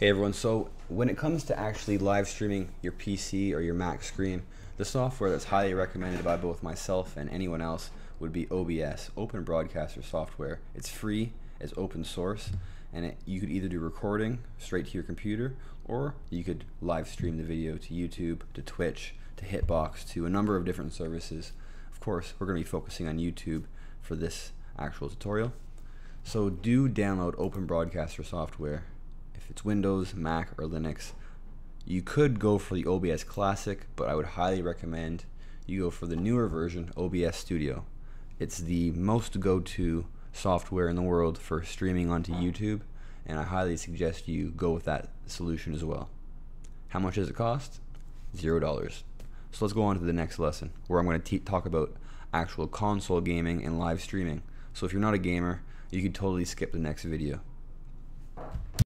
Hey everyone, so when it comes to actually live streaming your PC or your Mac screen, the software that's highly recommended by both myself and anyone else would be OBS, Open Broadcaster Software. It's free, it's open source, and it, you could either do recording straight to your computer or you could live stream the video to YouTube, to Twitch, to Hitbox, to a number of different services. Of course, we're going to be focusing on YouTube for this actual tutorial. So do download Open Broadcaster software it's Windows, Mac, or Linux. You could go for the OBS Classic, but I would highly recommend you go for the newer version, OBS Studio. It's the most go-to software in the world for streaming onto YouTube, and I highly suggest you go with that solution as well. How much does it cost? Zero dollars. So let's go on to the next lesson, where I'm going to talk about actual console gaming and live streaming. So if you're not a gamer, you could totally skip the next video.